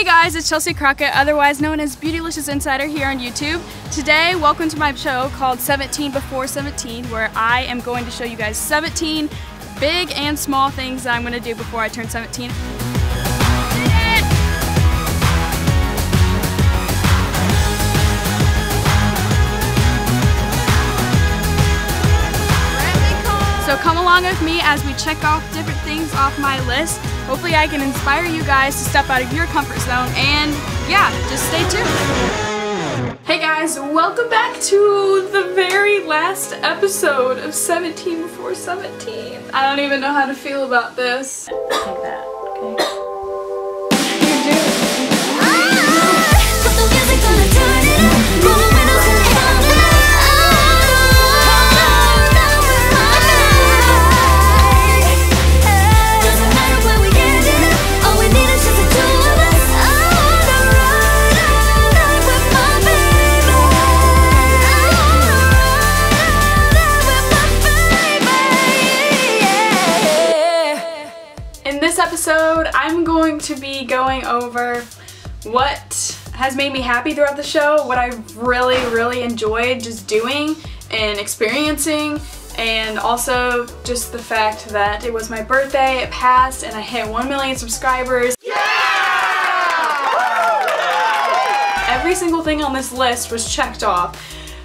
Hey guys, it's Chelsea Crockett, otherwise known as Beautylicious Insider here on YouTube. Today, welcome to my show called 17 Before 17, where I am going to show you guys 17 big and small things that I'm going to do before I turn 17. So come along with me as we check off different things off my list. Hopefully I can inspire you guys to step out of your comfort zone and yeah, just stay tuned. Hey guys, welcome back to the very last episode of 17 before 17. I don't even know how to feel about this. Like that, okay? Episode, I'm going to be going over what has made me happy throughout the show, what I've really, really enjoyed just doing and experiencing, and also just the fact that it was my birthday, it passed, and I hit 1 million subscribers. Yeah! Every single thing on this list was checked off.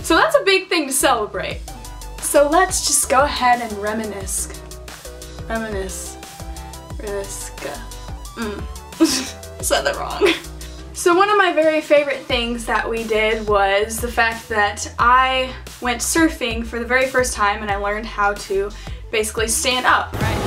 So that's a big thing to celebrate. So let's just go ahead and reminisce. Reminisce. Riska. Mm. Said that wrong. So one of my very favorite things that we did was the fact that I went surfing for the very first time and I learned how to basically stand up, right?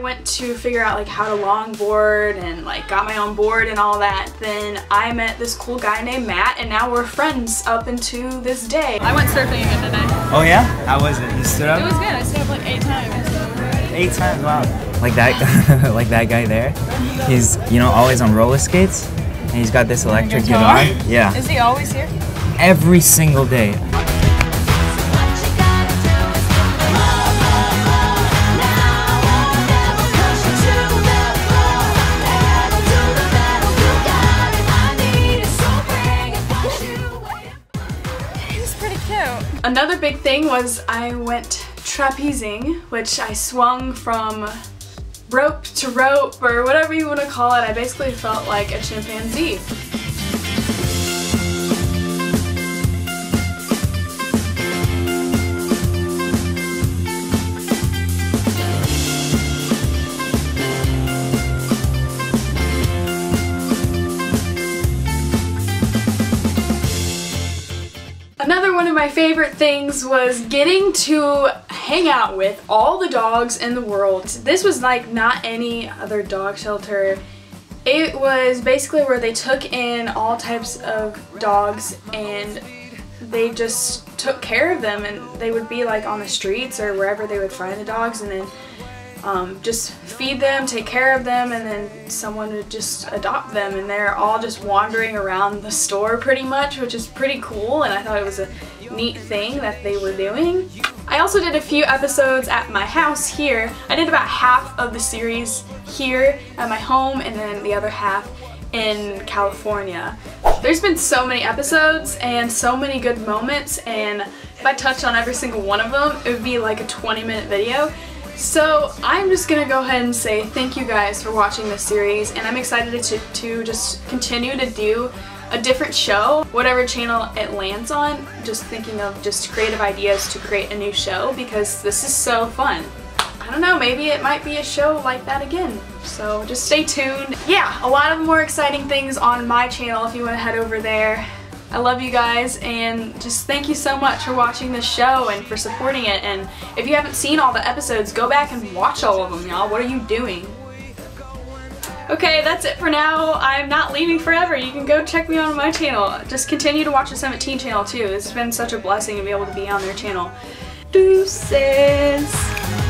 To figure out like how to longboard and like got my own board and all that, then I met this cool guy named Matt and now we're friends up into this day. I went surfing again today. Oh yeah? How was it? You stood up? It was good. I stood up like eight times. Eight times? Wow. Like that, like that guy there. He's, you know, always on roller skates. And he's got this electric guitar. guitar. Yeah. Is he always here? Every single day. Another big thing was I went trapezing, which I swung from rope to rope or whatever you want to call it. I basically felt like a chimpanzee. Another one of my favorite things was getting to hang out with all the dogs in the world. This was like not any other dog shelter. It was basically where they took in all types of dogs and they just took care of them and they would be like on the streets or wherever they would find the dogs and then um, just feed them, take care of them, and then someone would just adopt them and they're all just wandering around the store pretty much, which is pretty cool and I thought it was a neat thing that they were doing. I also did a few episodes at my house here. I did about half of the series here at my home and then the other half in California. There's been so many episodes and so many good moments and if I touched on every single one of them, it would be like a 20 minute video. So I'm just gonna go ahead and say thank you guys for watching this series and I'm excited to, to just continue to do a different show, whatever channel it lands on, just thinking of just creative ideas to create a new show because this is so fun. I don't know, maybe it might be a show like that again. So just stay tuned. Yeah, a lot of more exciting things on my channel if you want to head over there. I love you guys and just thank you so much for watching this show and for supporting it and if you haven't seen all the episodes go back and watch all of them y'all what are you doing Okay, that's it for now. I'm not leaving forever. You can go check me on my channel. Just continue to watch the 17 channel too. It's been such a blessing to be able to be on their channel. Deuces.